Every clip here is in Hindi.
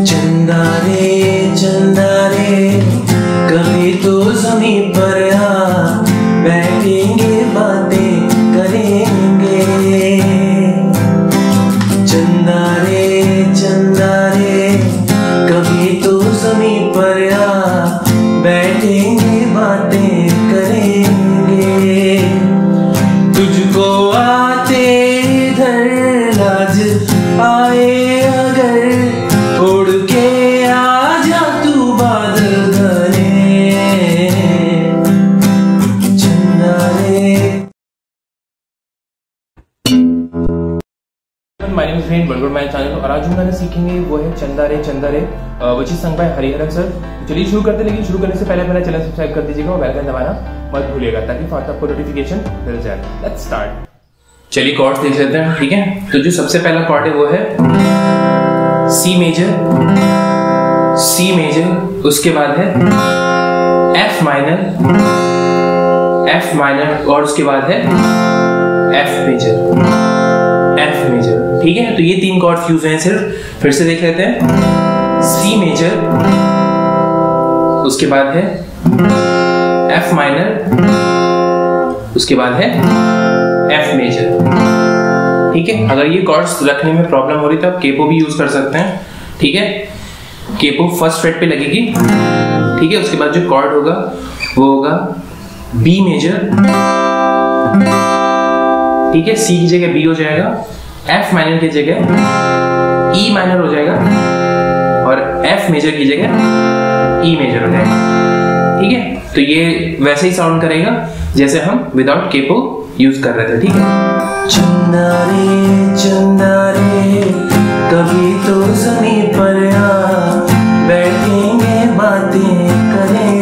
चंदा रे सीखेंगे, वो है चंदा रे चंदा रे which is sung by Hariharan sir. चलिए शुरू करते लेकिन शुरू करने से पहले पहले चैनल सब्सक्राइब कर दीजिएगा और बेल दबाना मत भूलिएगा, ताकि फास्ट आपको नोटिफिकेशन मिल जाए। लेट्स स्टार्ट चलिए कॉर्ड्स देख लेते हैं, ठीक है? तो जो सबसे पहला कॉर्ड है, वो है सी मेजर सी मेजर उसके बाद है एफ़ माइनर एफ़ माइनर और उसके बाद है एफ़ मेजर एफ़ मेजर ठीक है? तो ये तीन कॉर्ड्स यूज़ हैं सिर्फ़। फिर से देख लेते हैं। सी मेजर उसके बाद है एफ़ माइनर उसके बाद है एफ़ मेजर ठीक है? अगर ये कॉर्ड्स रखने में प्रॉब्लम हो रही तो आप केपो भी यूज़ कर सकते हैं। ठीक है? केपो फ़र्स्ट फ्रेट पे लगेगी। ठीक है? उसके बाद जो कॉर्ड होगा, वो होगा बी मेजर ठीक है? सी की जगह बी हो जाएगा। एफ़ माइनर की जगह ई माइनर हो जाएगा और एफ़ मेजर की जगह ई मेजर हो जाएगा। ठीक है? तो ये वैसे ही साउंड करेगा, जैसे हम विदाउट केपो यूज़ कर रहे थे, ठीक है? चंदा रे चंदा रे कभी तो जमी पर बैठेंगे बातें करेंगे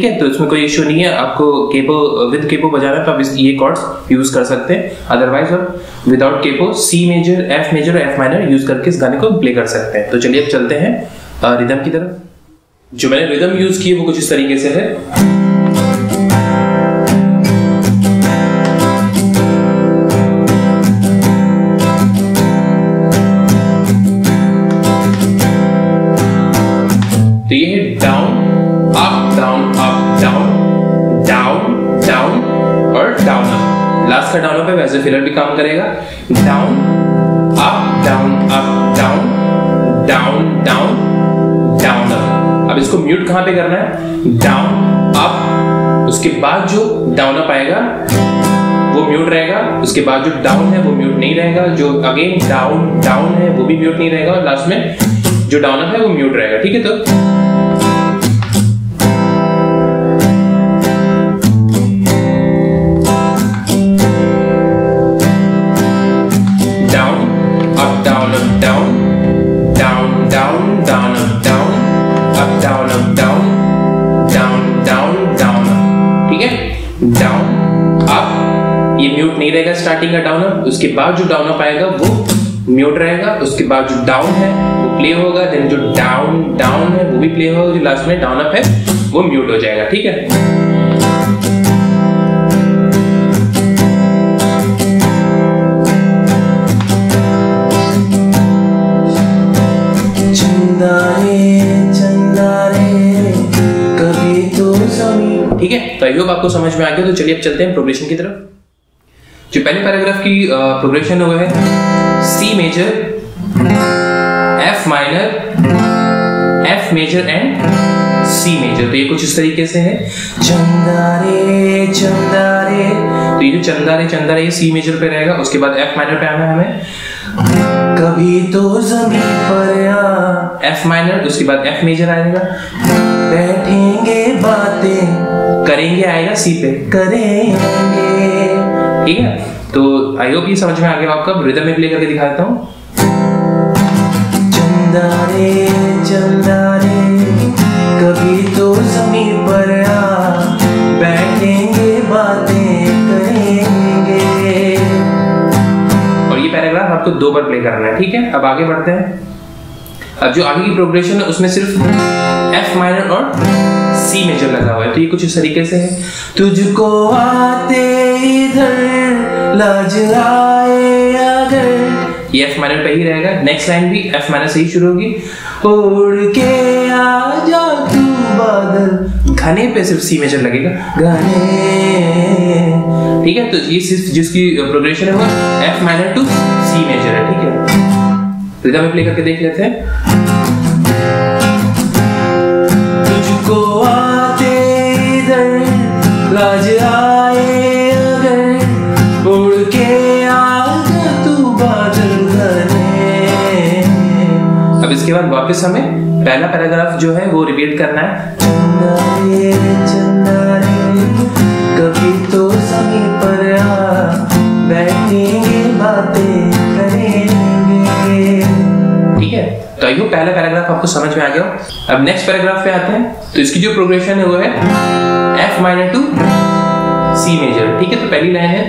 ठीक है तो इसमें कोई इश्यू नहीं है। आपको केपो विद केपो बजाना तो आप ये कॉर्ड्स यूज़ कर सकते हैं। अदरवाइज़ आप without capo C major F major F minor use करके इस गाने को प्ले कर सकते हैं। तो चलिए अब चलते हैं रिदम की तरफ़। जो मैंने रिदम यूज़ की वो कुछ इस तरीके से है। Up down up down down down और डाउन अप लास्ट का अप है वैसे फिलर भी काम करेगा। Down up down up down down down down up अब इसको म्यूट कहाँ पे करना है? डाउन अप उसके बाद जो डाउन अप आएगा, वो म्यूट रहेगा। उसके बाद जो डाउन है, वो म्यूट नहीं रहेगा। जो अगेन डाउन डाउन है, वो भी म्यूट नहीं रहेगा। और लास्ट में जो डाउन अप है, वो म्यूट रहेगा। ठीक है तो? डाउन अप ये म्यूट नहीं रहेगा स्टार्टिंग का डाउन अप उसके बाद जो डाउन अप आएगा, वो म्यूट रहेगा, उसके बाद जो डाउन है, वो प्ले होगा देन जो डाउन डाउन है, वो भी प्ले होगा, जो लास्ट में डाउन अप है, वो म्यूट हो जाएगा, ठीक है? ठीक है? तो आई होप आपको समझ में आ गया तो चलिए अब चलते हैं प्रोग्रेशन की तरफ़। जो पहले पैराग्राफ की प्रोग्रेशन हुआ है C major F minor F major and C major तो ये कुछ इस तरीके से है। चंदा रे चंदा तो ये जो चंदा रे चंदा ये सी मेजर पे रहेगा, उसके बाद एफ़ माइनर पे आना है हमें। कभी तो जमी पर आ। एफ़ माइनर उसके बाद एफ़ मेजर आएगा। बैठेंगे बातें। करेंगे आएगा सी पे। करेंगे। ठीक है? तो आई होप ये समझ में आ गया आपका। रिदम में प्ले करके दिखा देता हूँ। चंदा रे चंदा रे कभी तो जमी पर आ। बैठेंगे बातें करेंगे। और ये पैराग्राफ आपको दो बार प्ले करना है ठीक है? अब आगे बढ़ते हैं। अब जो आगे की प्रोग्रेशन है उसमें सिर्फ़ एफ़ माइनर और सी मेजर लगा हुआ है तो ये कुछ इस तरीके से है। तुझको आते इधर, लाज आए अगर। ये एफ़ माइनर पे ही रहेगा। नेक्स्ट लाइन भी एफ़ माइनर से ही शुरू होगी। उड़ के आ जा तू बादल। घने पे सिर्फ़ सी मेजर लगेगा। घने ठीक है तो ये सिर्फ़ जिसकी प्रोग्रेशन है वो F minor to C major है, ठीक है। रिदम प्ले करके देख लेते हैं। तुझको आते इधर लाज आए अगर उड़ के आ तू बादल अब इसके बाद वापस हमें पहला पैराग्राफ जो है वो रिपीट करना है। चंदा रे चंदा रे आई होप पहला पैराग्राफ आपको समझ में आ गया हो। अब नेक्स्ट पैराग्राफ पे आते हैं। तो इसकी जो प्रोग्रेशन है वो है F minor to C major ठीक है तो पहली लाइन है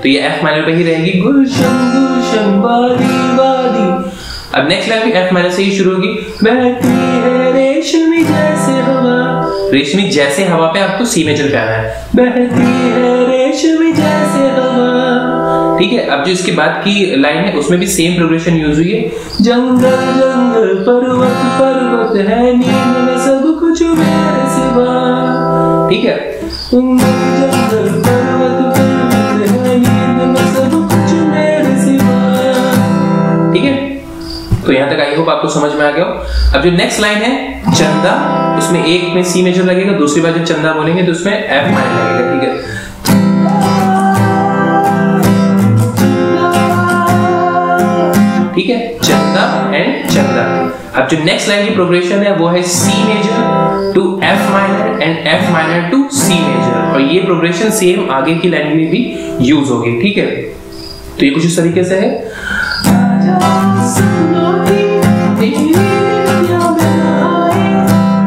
तो ये एफ़ माइनर पे ही रहेगी गुलशन गुलशन वादी वादी अब नेक्स्ट लाइन भी एफ़ माइनर से ही शुरू होगी, बहती है रेशमी जैसे हवा। रेशमी जैसे हवा पे आपको सी मेजर पे आना है। बहती है रेशमी जैसे ठीक है, अब जो इसके बाद की लाइन है, उसमें भी सेम प्रोग्रेशन यूज़ हुई है। जंगल जंगल, पर्वत पर्वत है नींद में सब कुछ मेरे सिवा। ठीक है? जंगल जंगल, पर्वत पर्वत है नींद में सब कुछ मेरे सिवा। ठीक है? तो यहाँ तक आई होप आपको समझ में आ गया हो। अब जो नेक्स्ट लाइन है, चंदा, उसमें एक में सी मेजर लगेगा, दूसरी बार जब चंदा बोलेंगे तो उसमें एफ़ माइनर लगेगा, ठीक है? ठीक है? चंदा एंड चंदा. अब जो नेक्स्ट लाइन की प्रोग्रेशन है, वो है C major to F minor and F minor to C major और ये प्रोग्रेशन सेम आगे की लाइन में भी यूज़ होगी, ठीक है? तो ये कुछ इस तरीके से है।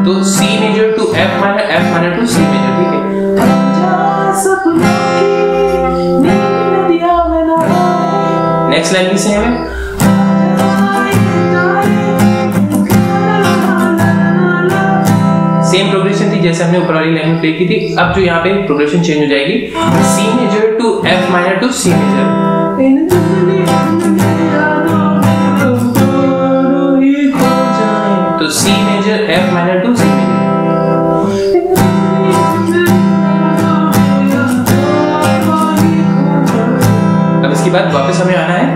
तो C major to F minor F minor to C major ठीक है? नेक्स्ट लाइन भी सेम है? थी, जैसे हमने ऊपर वाली लाइन में प्ले की थी, अब जो यहाँ पे प्रोग्रेशन चेंज हो जाएगी C major to F minor to C major तो C major F minor to C major अब इसके बाद वापस हमें आना है।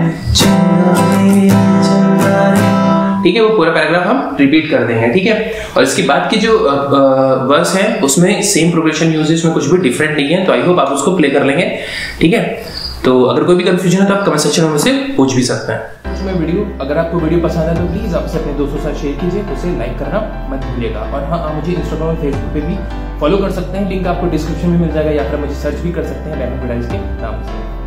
ठीक है, वो पूरा पैराग्राफ हम रिपीट कर देंगे, ठीक है? और इसके बाद की जो वर्स है, उसमें सेम प्रोग्रेशन यूज़ है उसमें कुछ भी डिफरेंट नहीं है तो आई होप आप उसको प्ले कर लेंगे, ठीक है? तो अगर कोई भी कंफ्यूजन है तो आप कमेंट सेक्शन में मुझसे पूछ भी सकते हैं। में वीडियो अगर आपको वीडियो पसंद है तो प्लीज़ आप अपने दोस्तों साथ शेयर कीजिए उसे लाइक करना मत भूलिएगा। और हाँ आप मुझे इंस्टाग्राम और फेसबुक पे भी फॉलो कर सकते हैं लिंक आपको डिस्क्रिप्शन में मिल जाएगा, या फिर मुझे सर्च भी कर सकते हैं के नाम से।